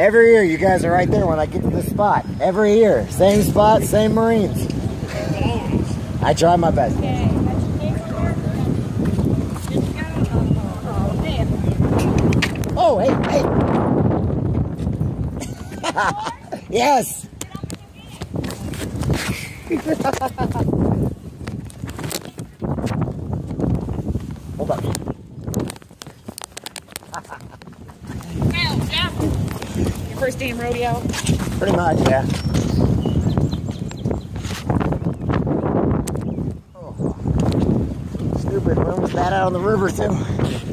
Every year, you guys are right there when I get to the spot. Every year, same spot, same Marines. I try my best. Oh, hey, hey. yes. Hold on. First day in rodeo? Pretty much, yeah. Oh. Stupid. Was bad out on the river, too.